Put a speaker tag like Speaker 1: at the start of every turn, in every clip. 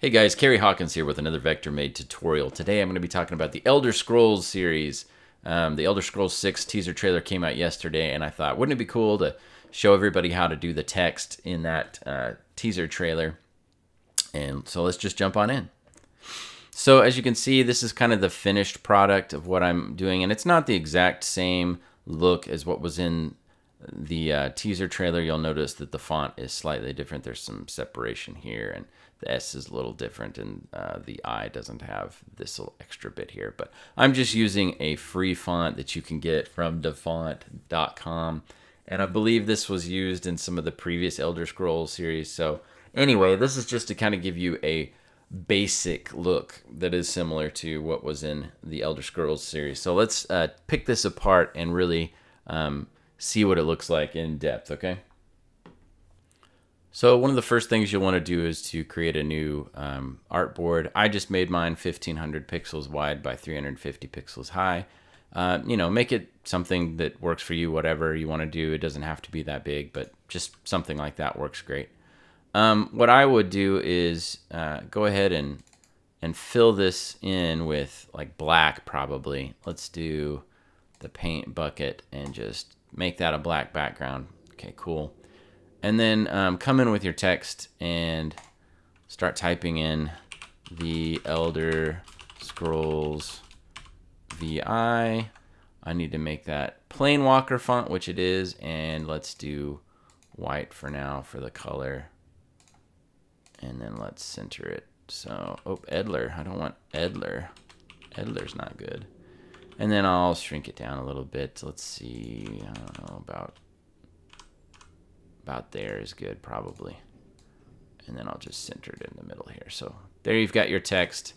Speaker 1: Hey guys, Cary Hawkins here with another Vector Maid tutorial. Today I'm going to be talking about the Elder Scrolls series. Um, the Elder Scrolls 6 teaser trailer came out yesterday, and I thought, wouldn't it be cool to show everybody how to do the text in that uh, teaser trailer? And so let's just jump on in. So as you can see, this is kind of the finished product of what I'm doing, and it's not the exact same look as what was in the uh, teaser trailer. You'll notice that the font is slightly different. There's some separation here, and the S is a little different and uh, the I doesn't have this little extra bit here. But I'm just using a free font that you can get from dafont.com. And I believe this was used in some of the previous Elder Scrolls series. So anyway, this is just to kind of give you a basic look that is similar to what was in the Elder Scrolls series. So let's uh, pick this apart and really um, see what it looks like in depth, okay? So one of the first things you'll want to do is to create a new um, artboard. I just made mine 1500 pixels wide by 350 pixels high. Uh, you know, make it something that works for you, whatever you want to do. It doesn't have to be that big, but just something like that works great. Um, what I would do is uh, go ahead and and fill this in with like black probably. Let's do the paint bucket and just make that a black background. Okay, cool and then um, come in with your text and start typing in the Elder Scrolls VI. I need to make that Planewalker font, which it is, and let's do white for now for the color. And then let's center it. So, oh, Edler. I don't want Edler. Edler's not good. And then I'll shrink it down a little bit. Let's see, I don't know, about about there is good probably. And then I'll just center it in the middle here. So there you've got your text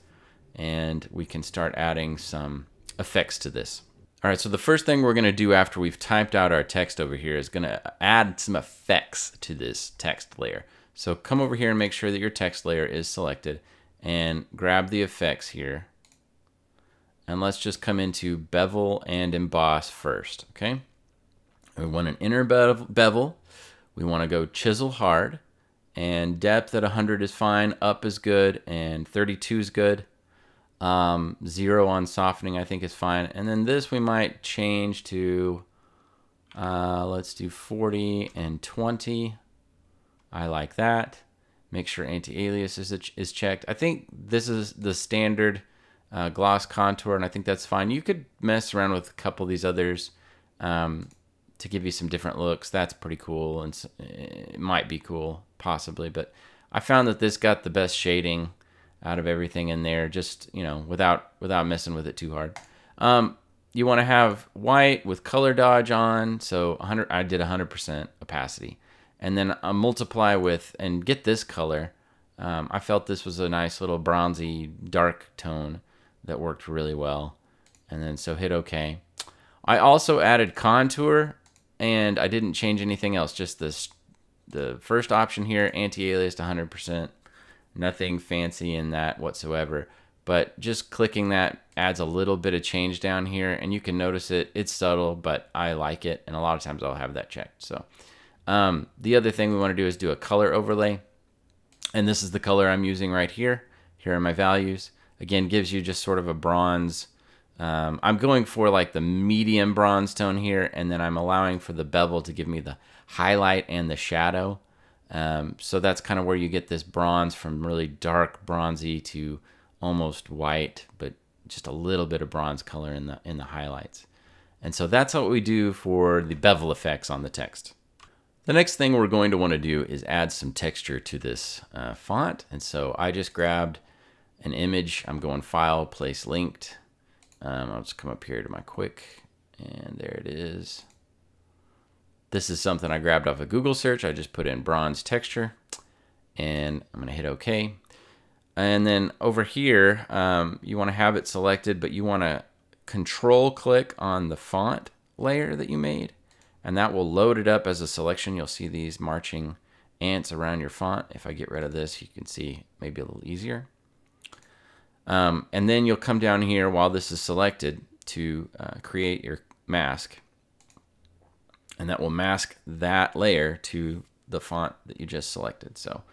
Speaker 1: and we can start adding some effects to this. All right, so the first thing we're gonna do after we've typed out our text over here is gonna add some effects to this text layer. So come over here and make sure that your text layer is selected and grab the effects here. And let's just come into bevel and emboss first, okay? We want an inner bevel we want to go chisel hard and depth at 100 is fine, up is good, and 32 is good. Um, zero on softening I think is fine. And then this we might change to, uh, let's do 40 and 20. I like that. Make sure anti-alias is, is checked. I think this is the standard uh, gloss contour, and I think that's fine. You could mess around with a couple of these others. Um, to give you some different looks. That's pretty cool, and it might be cool, possibly. But I found that this got the best shading out of everything in there, just you know, without without messing with it too hard. Um, you want to have white with color dodge on, so 100. I did 100% opacity, and then I multiply with and get this color. Um, I felt this was a nice little bronzy dark tone that worked really well, and then so hit OK. I also added contour and I didn't change anything else. Just this, the first option here, anti-alias to 100%. Nothing fancy in that whatsoever. But just clicking that adds a little bit of change down here, and you can notice it. It's subtle, but I like it, and a lot of times I'll have that checked. So um, the other thing we want to do is do a color overlay, and this is the color I'm using right here. Here are my values. Again, gives you just sort of a bronze um, I'm going for like the medium bronze tone here, and then I'm allowing for the bevel to give me the highlight and the shadow. Um, so that's kind of where you get this bronze from really dark bronzy to almost white, but just a little bit of bronze color in the in the highlights. And so that's what we do for the bevel effects on the text. The next thing we're going to want to do is add some texture to this uh, font. And so I just grabbed an image. I'm going File, Place Linked. Um, I'll just come up here to my quick, and there it is. This is something I grabbed off a of Google search. I just put in bronze texture, and I'm going to hit OK. And then over here, um, you want to have it selected, but you want to control click on the font layer that you made, and that will load it up as a selection. You'll see these marching ants around your font. If I get rid of this, you can see maybe a little easier. Um, and then you'll come down here while this is selected to uh, create your mask. And that will mask that layer to the font that you just selected. So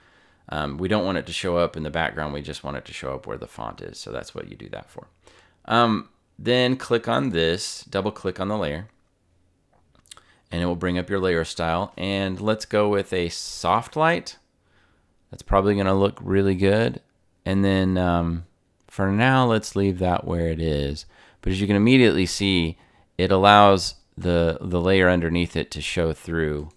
Speaker 1: Um, we don't want it to show up in the background. We just want it to show up where the font is. So that's what you do that for. Um, then click on this, double click on the layer, and it will bring up your layer style. And let's go with a soft light. That's probably going to look really good. And then um, for now, let's leave that where it is. But as you can immediately see, it allows the, the layer underneath it to show through.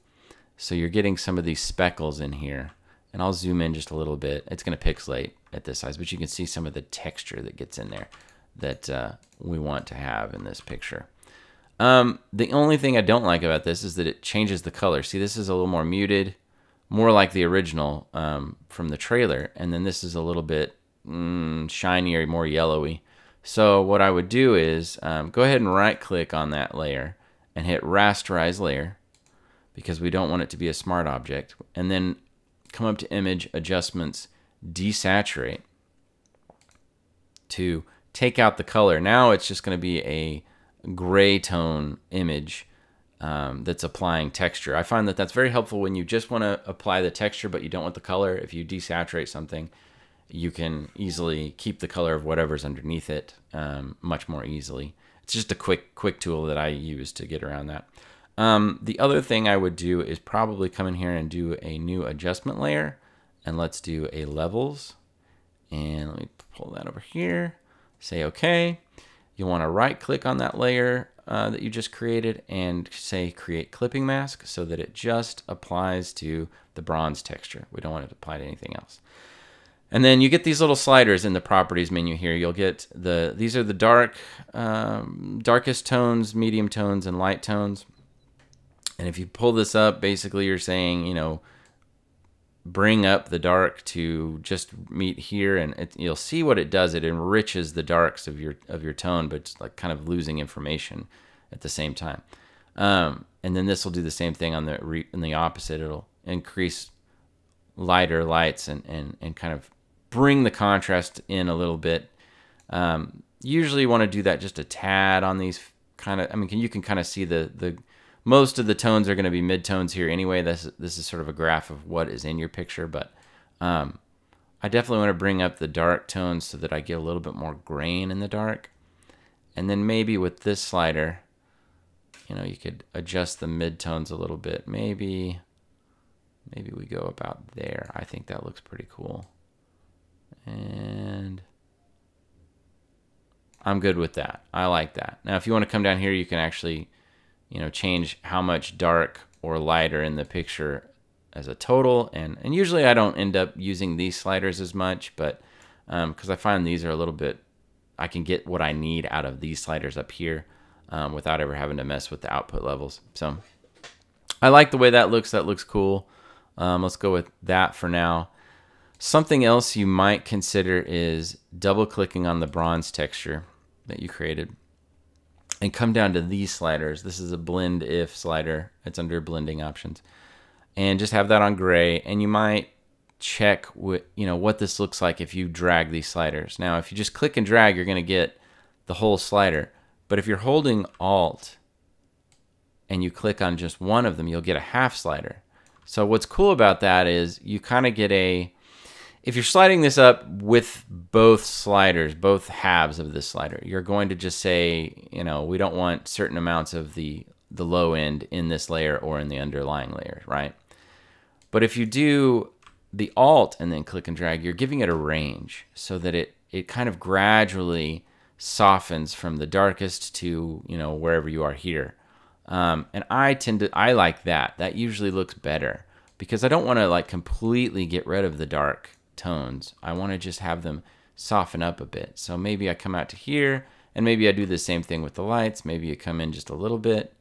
Speaker 1: So you're getting some of these speckles in here. And I'll zoom in just a little bit. It's going to pixelate at this size, but you can see some of the texture that gets in there that uh, we want to have in this picture. Um, the only thing I don't like about this is that it changes the color. See, this is a little more muted, more like the original um, from the trailer, and then this is a little bit mm, shinier, more yellowy. So what I would do is um, go ahead and right click on that layer and hit rasterize layer because we don't want it to be a smart object. And then come up to image adjustments, desaturate to take out the color. Now it's just going to be a gray tone image um, that's applying texture. I find that that's very helpful when you just want to apply the texture, but you don't want the color. If you desaturate something, you can easily keep the color of whatever's underneath it um, much more easily. It's just a quick quick tool that I use to get around that. Um, the other thing I would do is probably come in here and do a new adjustment layer. And let's do a levels. And let me pull that over here say OK. You'll want to right click on that layer uh, that you just created and say create clipping mask so that it just applies to the bronze texture. We don't want it to apply to anything else. And then you get these little sliders in the properties menu here. You'll get the, these are the dark, um, darkest tones, medium tones, and light tones. And if you pull this up, basically you're saying, you know, bring up the dark to just meet here and it, you'll see what it does it enriches the darks of your of your tone but like kind of losing information at the same time um, and then this will do the same thing on the re, in the opposite it'll increase lighter lights and, and and kind of bring the contrast in a little bit um, usually you want to do that just a tad on these kind of I mean can, you can kind of see the the most of the tones are going to be midtones here anyway. This this is sort of a graph of what is in your picture, but um, I definitely want to bring up the dark tones so that I get a little bit more grain in the dark. And then maybe with this slider, you know, you could adjust the midtones a little bit. Maybe, maybe we go about there. I think that looks pretty cool. And I'm good with that. I like that. Now, if you want to come down here, you can actually you know, change how much dark or lighter in the picture as a total. And, and usually I don't end up using these sliders as much, but because um, I find these are a little bit, I can get what I need out of these sliders up here um, without ever having to mess with the output levels. So I like the way that looks. That looks cool. Um, let's go with that for now. Something else you might consider is double clicking on the bronze texture that you created and come down to these sliders. This is a blend if slider. It's under blending options. And just have that on gray and you might check what you know what this looks like if you drag these sliders. Now, if you just click and drag, you're going to get the whole slider. But if you're holding alt and you click on just one of them, you'll get a half slider. So what's cool about that is you kind of get a if you're sliding this up with both sliders, both halves of this slider, you're going to just say, you know, we don't want certain amounts of the, the low end in this layer or in the underlying layer, right? But if you do the alt and then click and drag, you're giving it a range so that it, it kind of gradually softens from the darkest to, you know, wherever you are here. Um, and I tend to, I like that. That usually looks better because I don't want to like completely get rid of the dark tones. I want to just have them soften up a bit. So maybe I come out to here and maybe I do the same thing with the lights. Maybe you come in just a little bit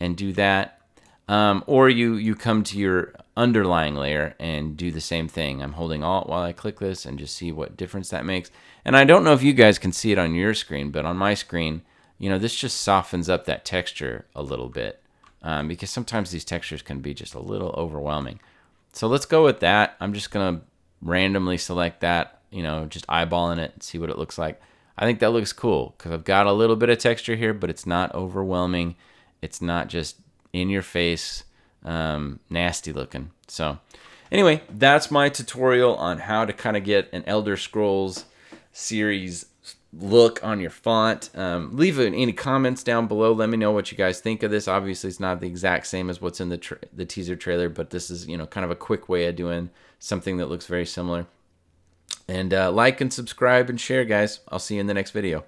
Speaker 1: and do that. Um, or you, you come to your underlying layer and do the same thing. I'm holding Alt while I click this and just see what difference that makes. And I don't know if you guys can see it on your screen, but on my screen, you know, this just softens up that texture a little bit um, because sometimes these textures can be just a little overwhelming. So let's go with that. I'm just going to randomly select that, you know, just eyeballing it and see what it looks like. I think that looks cool because I've got a little bit of texture here, but it's not overwhelming. It's not just in your face, um, nasty looking. So Anyway, that's my tutorial on how to kind of get an Elder Scrolls series look on your font. Um, leave any comments down below. Let me know what you guys think of this. Obviously, it's not the exact same as what's in the the teaser trailer, but this is you know kind of a quick way of doing something that looks very similar. And uh, like and subscribe and share, guys. I'll see you in the next video.